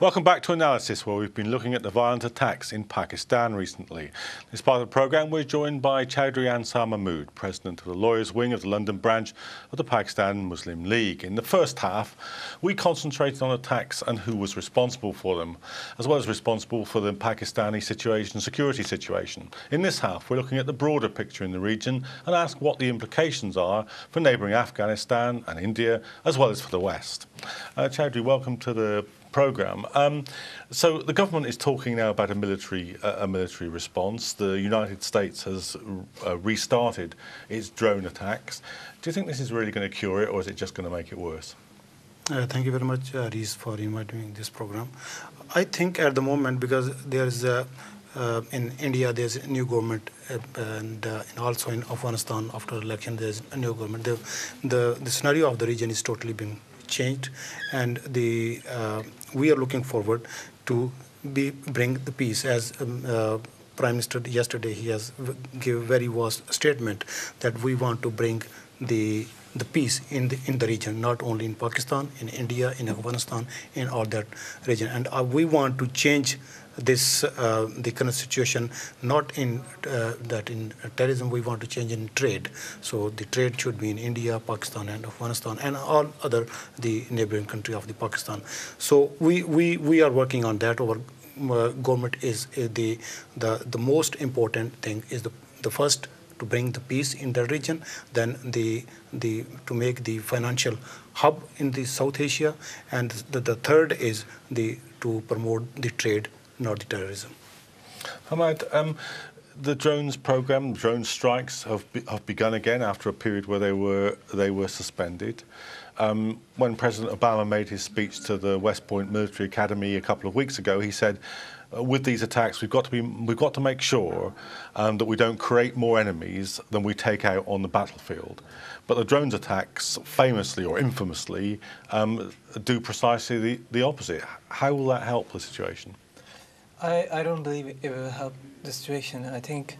Welcome back to Analysis, where we've been looking at the violent attacks in Pakistan recently. As part of the programme, we're joined by Chowdhury Ansar Mahmood, President of the Lawyers Wing of the London branch of the Pakistan Muslim League. In the first half, we concentrated on attacks and who was responsible for them, as well as responsible for the Pakistani situation, security situation. In this half, we're looking at the broader picture in the region and ask what the implications are for neighbouring Afghanistan and India, as well as for the West. Uh, Chowdhury, welcome to the program. Um, so the government is talking now about a military uh, a military response. The United States has uh, restarted its drone attacks. Do you think this is really going to cure it, or is it just going to make it worse? Uh, thank you very much, uh, Reese, for inviting this program. I think at the moment, because there is a uh, in India, there's a new government, uh, and, uh, also in Afghanistan, after the election, there's a new government. The, the, the scenario of the region is totally been changed, and the uh, we are looking forward to be bring the peace as. Um, uh, Prime Minister yesterday he has given very vast statement that we want to bring the the peace in the in the region, not only in Pakistan, in India, in Afghanistan, in all that region, and uh, we want to change this uh, the current situation not in uh, that in terrorism we want to change in trade. So the trade should be in India Pakistan and Afghanistan and all other the neighboring country of the Pakistan. So we we we are working on that. Our uh, government is uh, the the the most important thing is the the first to bring the peace in the region then the the to make the financial hub in the South Asia and the, the third is the to promote the trade the terrorism. Hamad, um, the drones program, drone strikes have, be, have begun again after a period where they were they were suspended. Um, when President Obama made his speech to the West Point Military Academy a couple of weeks ago, he said, uh, "With these attacks, we've got to be we've got to make sure um, that we don't create more enemies than we take out on the battlefield." But the drones attacks, famously or infamously, um, do precisely the, the opposite. How will that help the situation? I, I don't believe it will help the situation. I think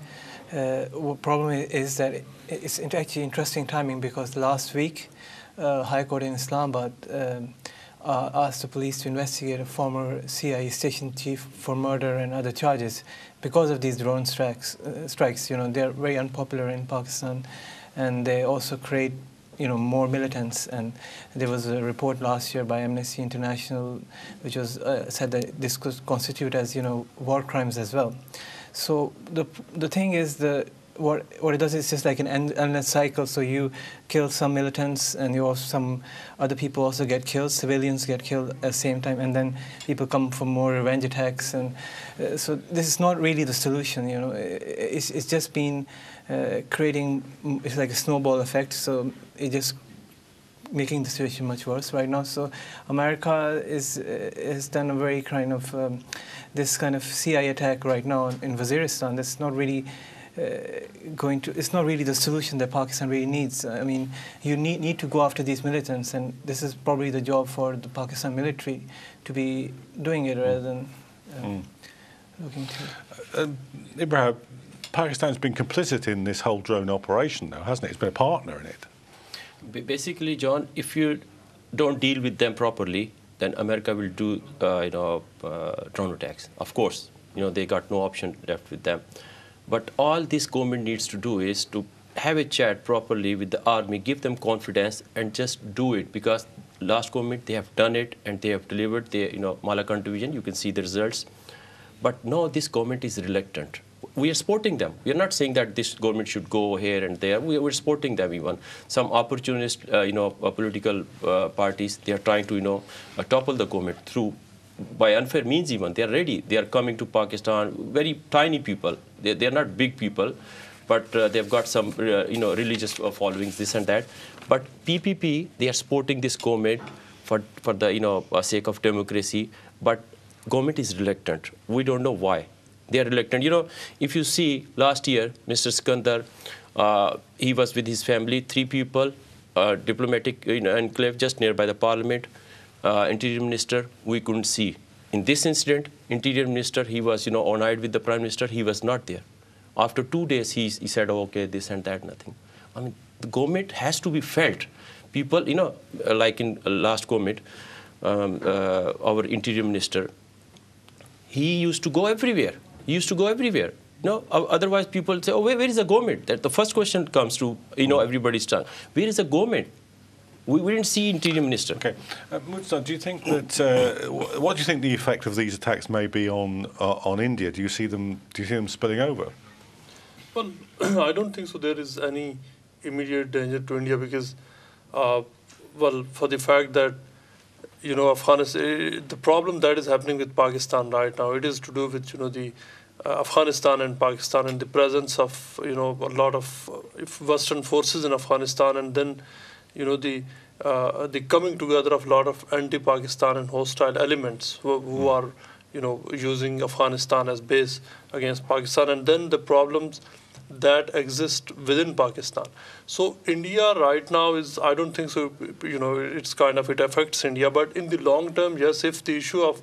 uh, the problem is that it's actually interesting timing because last week, uh, High Court in Islamabad um, uh, asked the police to investigate a former CIA station chief for murder and other charges because of these drone strikes. Uh, strikes, you know, they're very unpopular in Pakistan, and they also create you know more militants. And there was a report last year by Amnesty International which was uh, said that this could constitute as you know war crimes as well. So the the thing is the what what it does is just like an endless cycle. So you kill some militants, and you also some other people also get killed. Civilians get killed at the same time, and then people come for more revenge attacks. And uh, so this is not really the solution. You know, it's it's just been uh, creating it's like a snowball effect. So it just making the situation much worse right now. So America is uh, has done a very kind of um, this kind of CIA attack right now in Waziristan. That's not really. Uh, going to it's not really the solution that Pakistan really needs. I mean, you need need to go after these militants, and this is probably the job for the Pakistan military to be doing it rather than um, mm. looking to. Uh, Ibrahim, Pakistan's been complicit in this whole drone operation though, hasn't it? It's been a partner in it. Basically, John, if you don't deal with them properly, then America will do, uh, you know, uh, drone attacks. Of course, you know, they got no option left with them. But all this government needs to do is to have a chat properly with the army, give them confidence, and just do it because last government they have done it and they have delivered. They, you know, Malakand division, you can see the results. But now this government is reluctant we are supporting them. We are not saying that this government should go here and there. We are supporting them even. Some opportunist, uh, you know, political uh, parties, they are trying to, you know, uh, topple the government through by unfair means even. They are ready. They are coming to Pakistan, very tiny people. They, they are not big people, but uh, they've got some, uh, you know, religious followings, this and that. But PPP, they are supporting this government for, for the, you know, sake of democracy. But government is reluctant. We don't know why they are reluctant. You know, if you see last year, Mr. Sikandar, uh, he was with his family, three people, uh, diplomatic you know, enclave just nearby the parliament, uh, interior minister, we couldn't see. In this incident, interior minister, he was, you know, on-eyed with the prime minister, he was not there. After two days, he, he said, oh, okay, this and that, nothing. I mean, the government has to be felt. People, you know, like in last government, um, uh, our interior minister, he used to go everywhere. He used to go everywhere. No, otherwise people say, oh, where, where is the government? That the first question comes to you know everybody's tongue. Where is the government? We, we didn't see interior minister. Okay, uh, do you think that uh, what do you think the effect of these attacks may be on uh, on India? Do you see them? Do you see them spilling over? Well, I don't think so. There is any immediate danger to India because, uh, well, for the fact that you know Afghanistan, eh, the problem that is happening with Pakistan right now, it is to do with you know the uh, Afghanistan and Pakistan and the presence of you know a lot of uh, Western forces in Afghanistan, and then you know the uh, the coming together of a lot of anti-Pakistan and hostile elements who, who mm. are you know using Afghanistan as base against Pakistan, and then the problems that exist within Pakistan. So India right now is I don't think so. You know it's kind of it affects India, but in the long term, yes, if the issue of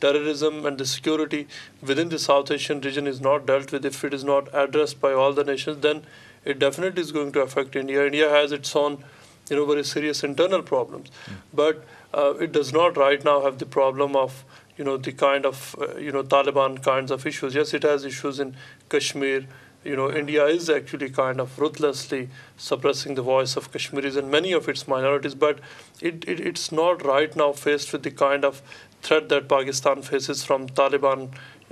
terrorism and the security within the South Asian region is not dealt with, if it is not addressed by all the nations, then it definitely is going to affect India. India has its own, you know, very serious internal problems, mm. but uh, it does not right now have the problem of, you know, the kind of, uh, you know, Taliban kinds of issues. Yes, it has issues in Kashmir. You know, India is actually kind of ruthlessly suppressing the voice of Kashmiris and many of its minorities, but it, it, it's not right now faced with the kind of threat that Pakistan faces from Taliban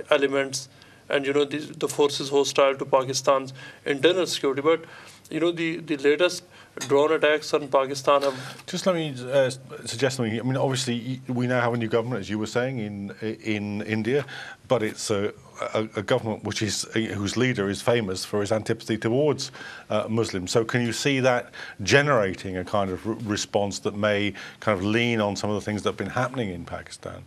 elements and you know the, the forces hostile to Pakistan's internal security. But you know the, the latest drone attacks on Pakistan have. Just let me uh, suggest something. I mean, obviously we now have a new government, as you were saying, in in India, but it's a, a, a government which is whose leader is famous for his antipathy towards uh, Muslims. So can you see that generating a kind of response that may kind of lean on some of the things that have been happening in Pakistan?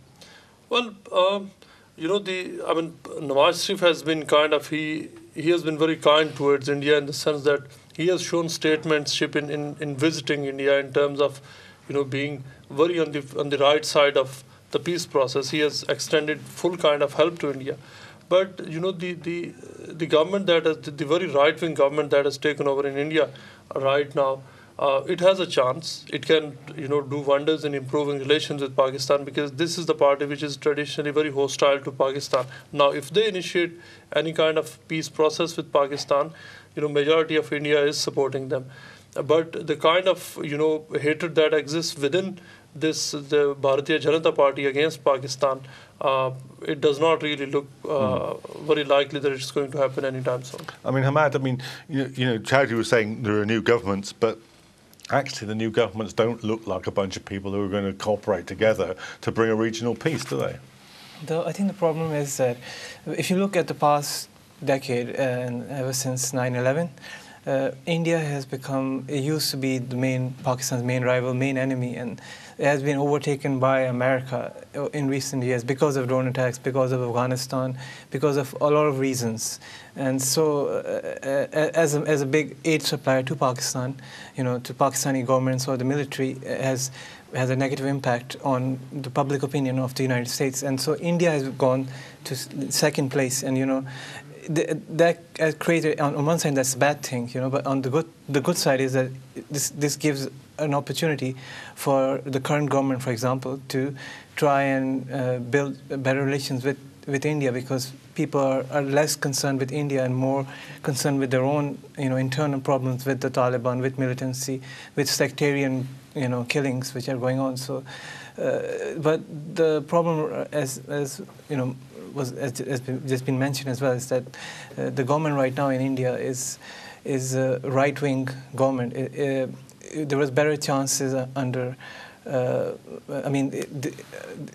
Well. Um, you know the I mean Nawaz Sharif has been kind of he he has been very kind towards India in the sense that he has shown statesmanship in, in, in visiting India in terms of you know being very on the on the right side of the peace process. He has extended full kind of help to India. But you know the the the government that has the, the very right wing government that has taken over in India right now uh, it has a chance. It can, you know, do wonders in improving relations with Pakistan because this is the party which is traditionally very hostile to Pakistan. Now, if they initiate any kind of peace process with Pakistan, you know, majority of India is supporting them. But the kind of, you know, hatred that exists within this the Bharatiya Janata Party against Pakistan, uh, it does not really look uh, mm. very likely that it's going to happen anytime soon. I mean, Hamad, I mean, you know, you know Chowdhury was saying there are new governments, but actually the new governments don't look like a bunch of people who are going to cooperate together to bring a regional peace, do they? The, I think the problem is that if you look at the past decade and ever since 9/11, uh, India has become. It used to be the main Pakistan's main rival, main enemy, and it has been overtaken by America in recent years because of drone attacks, because of Afghanistan, because of a lot of reasons. And so, uh, uh, as, a, as a big aid supplier to Pakistan, you know, to Pakistani governments or the military, uh, has has a negative impact on the public opinion of the United States. And so, India has gone to second place, and you know, that created on one side that's a bad thing, you know. But on the good the good side is that this this gives an opportunity for the current government, for example, to try and uh, build better relations with with India because people are, are, less concerned with India and more concerned with their own you know internal problems with the Taliban, with militancy, with sectarian you know killings which are going on. So, uh, but the problem, as as you know was as, as just been mentioned as well is that uh, the government right now in India is is a right-wing government. It, it, there was better chances under. Uh, I mean,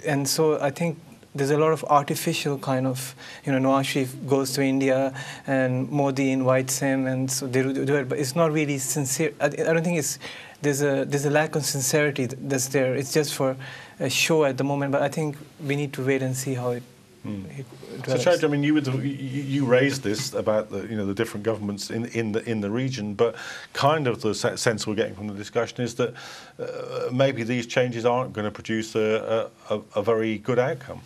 and so I think there's a lot of artificial kind of, you know, Nawaz Sharif goes to India and Modi invites him, and so they do it, but it's not really sincere. I, I don't think it's there's a there's a lack of sincerity that's there. It's just for a show at the moment, but I think we need to wait and see how it Mm. So, Chad, I mean, you, you raised this about the you know the different governments in in the in the region, but kind of the sense we're getting from the discussion is that uh, maybe these changes aren't going to produce a, a, a very good outcome.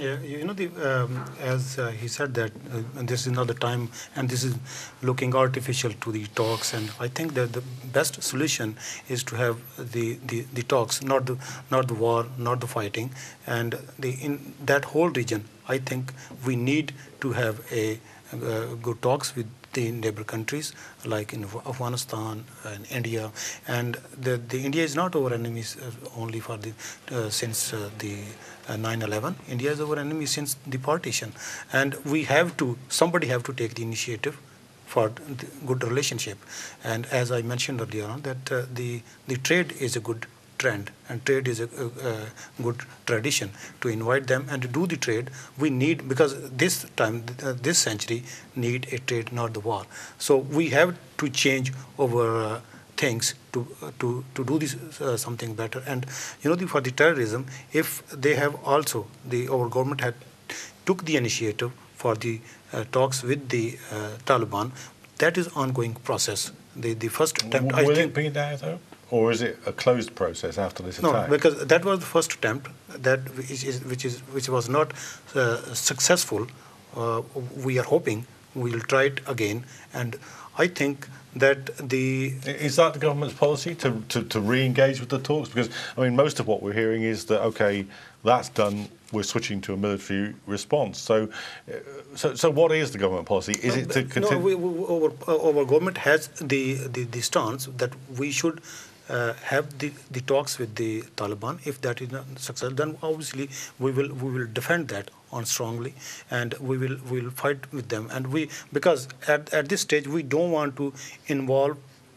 Yeah, you know, the, um, as uh, he said that uh, this is not the time, and this is looking artificial to the talks. And I think that the best solution is to have the, the, the talks, not the not the war, not the fighting, and the in that whole region. I think we need to have a uh, good talks with the neighbor countries like in Afghanistan and India. And the, the India is not our enemy uh, only for the uh, since uh, the 9/11. India is our enemy since the partition, and we have to somebody have to take the initiative for good relationship. And as I mentioned earlier on, that uh, the the trade is a good trend and trade is a, a, a, good tradition to invite them and to do the trade. We need because this time uh, this century need a trade not the war. So we have to change over uh, things to uh, to to do this uh, something better. And you know the, for the terrorism if they have also the our government had took the initiative for the uh, talks with the uh, Taliban that is ongoing process. The the first attempt will I think, it be there though or is it a closed process after this no, attack? No, because that was the first attempt that which is which, is, which was not uh, successful. Uh, we are hoping we will try it again, and I think that the is that the government's policy to, to, to re-engage with the talks? Because I mean most of what we're hearing is that okay that's done. We're switching to a military response. So uh, so so what is the government policy? Is it to continue no, we, we, our, our government has the, the the stance that we should uh, have the, the talks with the Taliban. If that is not successful, then obviously we will we will defend that on strongly, and we will we will fight with them. And we because at, at this stage we don't want to involve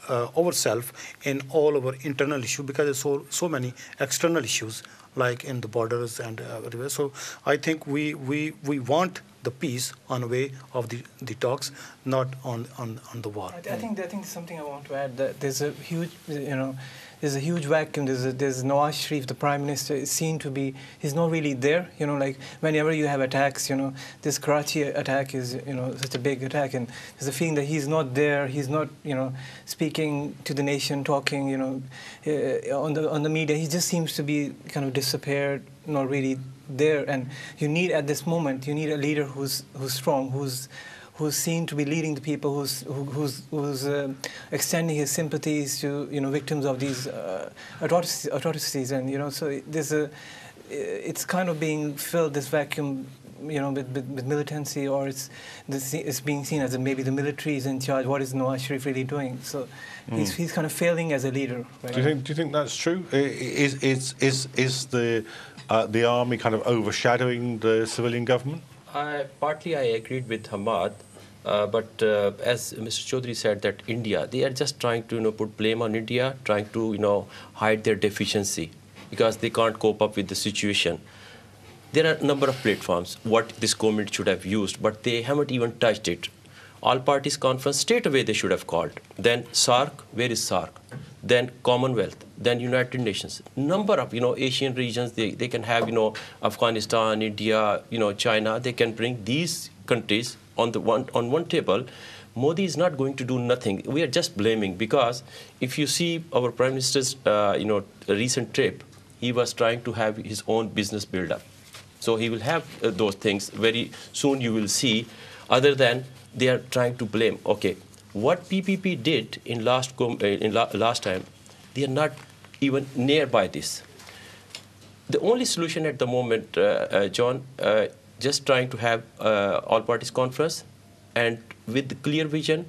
uh, ourselves in all our internal issues because there's so so many external issues like in the borders and uh, everywhere. So I think we we we want the peace on the way of the, the talks, not on, on, on the war. I, I think I think something I want to add. That there's a huge, you know, there's a huge vacuum. There's a, there's Nawaz Sharif, the prime minister, is seen to be he's not really there. You know, like whenever you have attacks, you know, this Karachi attack is you know such a big attack, and there's a feeling that he's not there. He's not you know speaking to the nation, talking you know uh, on the on the media. He just seems to be kind of disappeared, not really there. And you need at this moment, you need a leader who's who's strong, who's who's seen to be leading the people, who's who, who's who's uh, extending his sympathies to you know victims of these uh, atrocities, and you know so there's a it's kind of being filled this vacuum you know, with, with, with, militancy, or it's this, it's being seen as a, maybe the military is in charge. What is Nawaz Sharif really doing? So mm. he's, he's kind of failing as a leader. Right? Do you think? Do you think that's true? Is is is is the uh, the army kind of overshadowing the civilian government? I, partly, I agreed with Hamad. Uh, but uh, as Mr. Chaudhry said, that India, they are just trying to you know, put blame on India, trying to you know, hide their deficiency because they can't cope up with the situation. There are a number of platforms what this government should have used, but they haven't even touched it. All parties conference straight away they should have called. Then SAARC, where is SAARC? Then Commonwealth, then United Nations. Number of you know Asian regions they, they can have you know Afghanistan, India, you know China. They can bring these countries on the one on one table. Modi is not going to do nothing. We are just blaming because if you see our prime minister's uh, you know recent trip, he was trying to have his own business build up. So he will have uh, those things very soon. You will see. Other than they are trying to blame. Okay, what PPP did in last uh, in la last time, they are not even nearby this. The only solution at the moment, uh, uh, John, uh, just trying to have uh, all parties conference and with clear vision,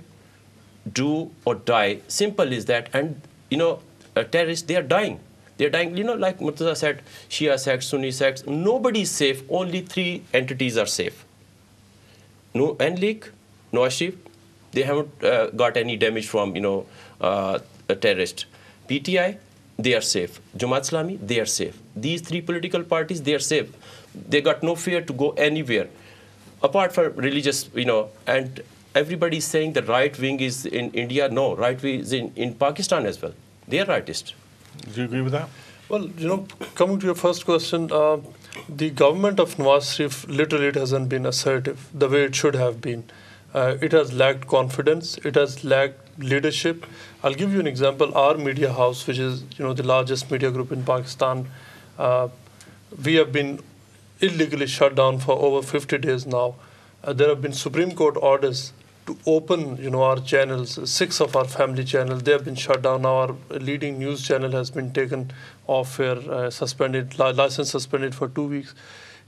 do or die. Simple is that. And, you know, terrorists, they are dying. They're dying, you know, like Murtaza said, Shia sects, Sunni sects, nobody is safe. Only three entities are safe. No NLeague, no Ashraf, they haven't uh, got any damage from, you know, uh, a terrorist. PTI, they are safe. Jamaat Islami, they are safe. These three political parties, they are safe. They got no fear to go anywhere, apart from religious, you know, and everybody is saying the right wing is in India. No, right wing is in, in Pakistan as well. They are rightist. Do you agree with that? Well, you know, coming to your first question, uh, the government of Nawaz Sharif literally it hasn't been assertive the way it should have been. Uh, it has lacked confidence. It has lacked leadership. I'll give you an example. Our media house, which is you know the largest media group in Pakistan, uh, we have been illegally shut down for over 50 days now. Uh, there have been Supreme Court orders to open, you know, our channels. Six of our family channels they have been shut down. Our leading news channel has been taken off air, uh, suspended, li- license suspended for two weeks.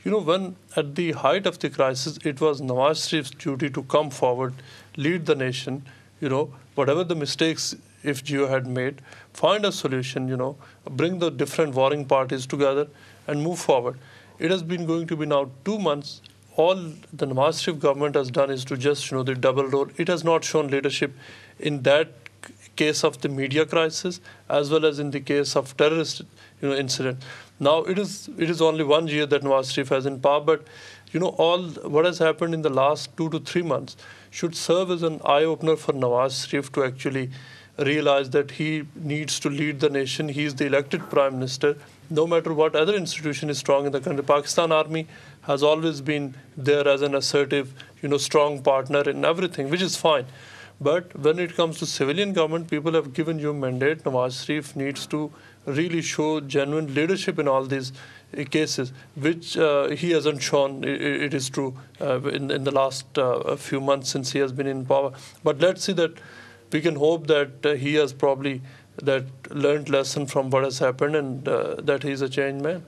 You know, when at the height of the crisis, it was Nawaz Sharif's duty to come forward, lead the nation. You know, whatever the mistakes if Geo had made, find a solution. You know, bring the different warring parties together and move forward. It has been going to be now two months all the Nawaz Sharif government has done is to just you know the double role. It has not shown leadership in that case of the media crisis as well as in the case of terrorist you know incident. Now it is it is only one year that Nawaz Sharif has in power, but you know all what has happened in the last two to three months should serve as an eye opener for Nawaz Sharif to actually realize that he needs to lead the nation. He is the elected prime minister. No matter what other institution is strong in the country, Pakistan Army has always been there as an assertive, you know, strong partner in everything, which is fine. But when it comes to civilian government, people have given you a mandate. Nawaz Sharif needs to really show genuine leadership in all these uh, cases, which uh, he hasn't shown. i- i- it is true uh, in, in the last uh, few months since he has been in power. But let's see that we can hope that uh, he has probably that learned lesson from what has happened and uh, that he's a changed man.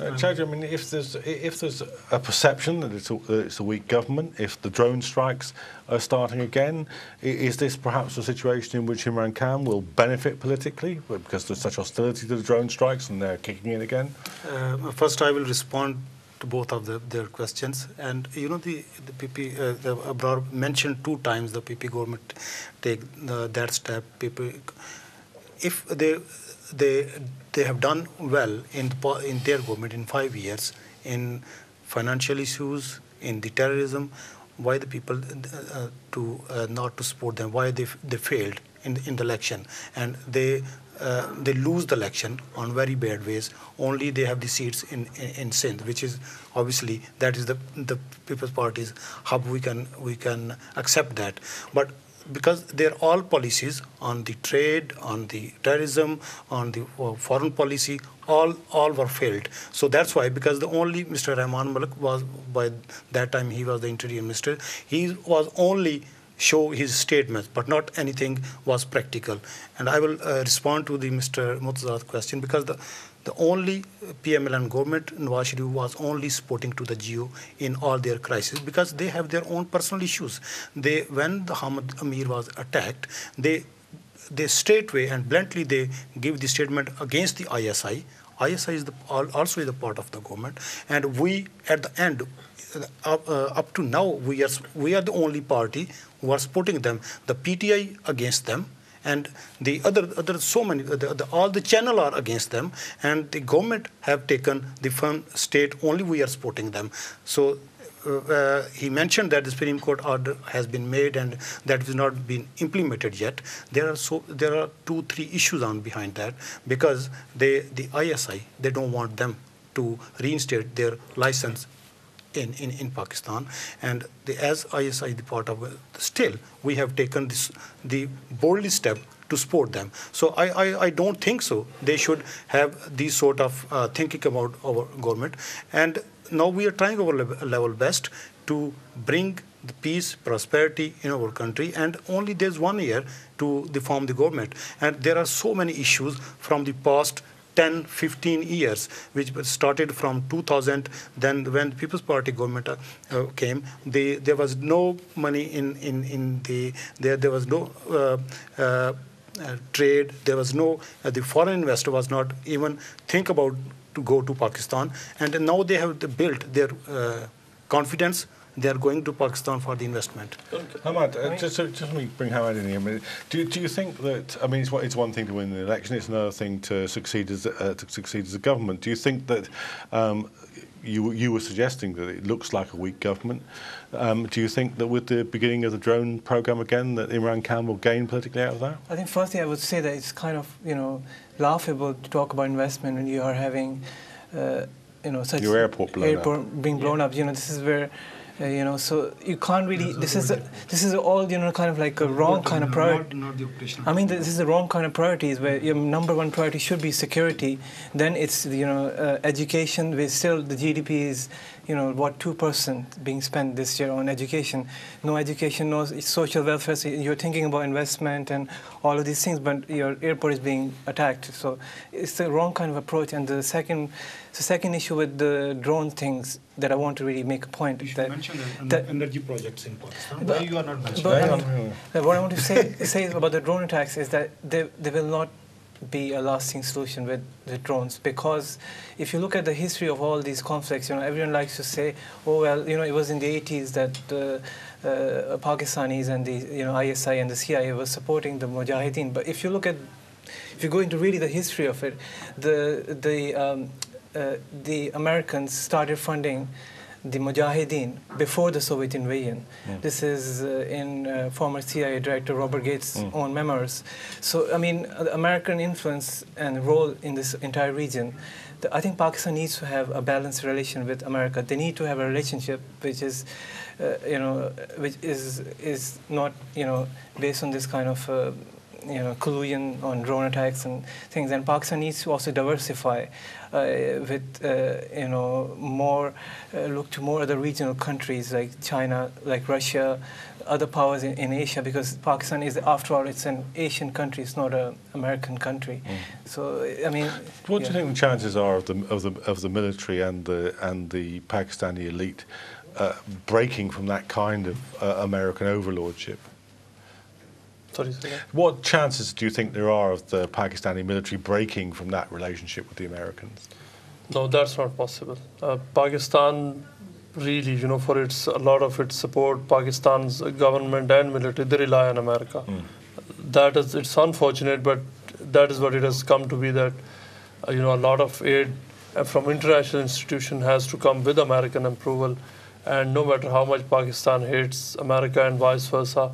Uh, Chaudhry, I mean, if there's if there's a perception that it's a, that it's a weak government, if the drone strikes are starting again, is this perhaps a situation in which Imran Khan will benefit politically because there's such hostility to the drone strikes and they're kicking in again? Uh, first, I will respond to both of the, their questions. And you know, the the PP uh, mentioned two times the PP government take the, that step. PP, if they they they have done well in in their government in five years in financial issues, in the terrorism, why the people uh, to uh, not to support them? Why they they failed in in the election and they uh, they lose the election on very bad ways. Only they have the seats in, in, in Sindh, which is obviously that is the the People's Party's hub. We can we can accept that, but because they're all policies on the trade, on the terrorism, on the uh, foreign policy, all all were failed. So that's why because the only Mr. Rahman Malik was by that time he was the interior minister. He was only show his statements, but not anything was practical. And I will uh, respond to the Mr. Murtaza's question because the the only PMLN government, Nawaz Sharif was only supporting to the GEO in all their crises because they have their own personal issues. They, when the Hamid Amir was attacked, they they straightway and bluntly they give the statement against the ISI. ISI is the, also is a part of the government, and we at the end, up, uh, up to now, we are we are the only party who are supporting them. The PTI against them, and the other other so many the, the, all the channel are against them, and the government have taken the firm state. Only we are supporting them. So uh, he mentioned that the Supreme Court order has been made and that has not been implemented yet. There are so there are two three issues on behind that because they the ISI they don't want them to reinstate their license in, in, in Pakistan and the, as ISI the part of still we have taken this the boldly step to support them. So I, I, I don't think so. They should have these sort of uh, thinking about our government. And now we are trying our level, level best to bring the peace, prosperity in our country. And only there's one year to the form the government. And there are so many issues from the past 10, 15 years, which started from 2000. Then, when People's Party government uh, came, they, there was no money in, in, in the there. There was no uh, uh, uh, trade. There was no uh, the foreign investor was not even think about to go to Pakistan. And now they have built their uh, confidence. They are going to Pakistan for the investment. Hamad, uh, just, just let me bring Hamad in here. a minute. Do, do you think that, I mean, it's, one- it's one thing to win the election, it's another thing to succeed as, a- uh, to succeed as a government. Do you think that um, you, you were suggesting that it looks like a weak government? Um, do you think that with the beginning of the drone program again, that Imran Khan will gain politically out of that? I think firstly I would say that it's kind of you know laughable to talk about investment when you are having uh, you know such Your airport blown up. airport being blown up. You know this is where Uh, you know, so you can't really. This is a, this is all you know, kind of like a wrong kind of priority. Not, not. I mean, this is the wrong kind of priorities where your number one priority should be security. Then it's you know uh, education. Where still the GDP is you know what two percent being spent this year on education. No education, no social welfare. So you're thinking about investment and all of these things, but your airport is being attacked. So it's the wrong kind of approach. And the second, the second issue with the drone things that I want to really make a point you should that mention that, that- energy projects in Pakistan. But- Why you are not mentioning? But, I mean, what I want to say, say about the drone attacks is that they, they will not be a lasting solution with the drones because if you look at the history of all these conflicts, you know, everyone likes to say, oh well, you know, it was in the 80s that uh, uh, Pakistanis and the you know ISI and the CIA were supporting the Mujahideen. But if you look at, if you go into really the history of it, the the um, uh, the Americans started funding the Mujahideen before the Soviet invasion. This is uh, in uh, former CIA Director Robert Gates' own memoirs. So, I mean, uh, the American influence and role in this entire region. The, I think Pakistan needs to have a balanced relation with America. They need to have a relationship which is, uh, you know, which is is not, you know, based on this kind of. You know, collusion on drone attacks and things. And Pakistan needs to also diversify uh, with, uh, you know, more, uh, look to more other regional countries like China, like Russia, other powers in, in Asia, because Pakistan is, after all, it's an Asian country, it's not an American country. So, I mean... What yeah. do you think the chances are of the of the of the military and the and the Pakistani elite uh, breaking from that kind of uh, American overlordship? What chances do you think there are of the Pakistani military breaking from that relationship with the Americans? No, that's not possible. Uh, Pakistan really, you know, for its a lot of its support, Pakistan's government and military, they rely on America. That is, it's unfortunate, but that is what it has come to be. That uh, you know, a lot of aid uh, from international institution has to come with American approval, and no matter how much Pakistan hates America and vice versa,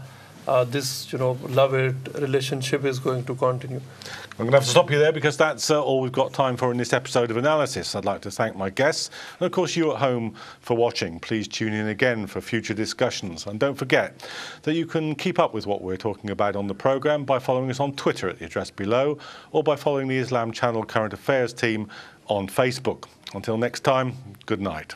uh, this you know love-hate relationship is going to continue. I'm going to have to stop you there because that's uh, all we've got time for in this episode of Analysis. I'd like to thank my guests and, of course, you at home for watching. Please tune in again for future discussions. And don't forget that you can keep up with what we're talking about on the programme by following us on Twitter at the address below or by following the Islam Channel Current Affairs team on Facebook. Until next time, good night.